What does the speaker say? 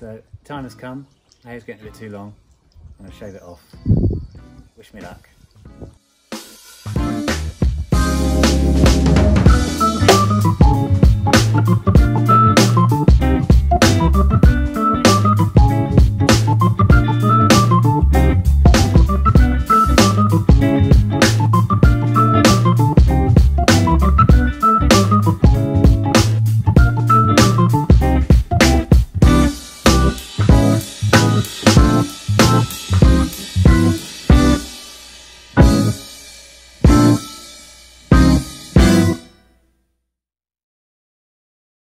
So time has come. My hair's getting a bit too long. I'm going to shave it off. Wish me luck.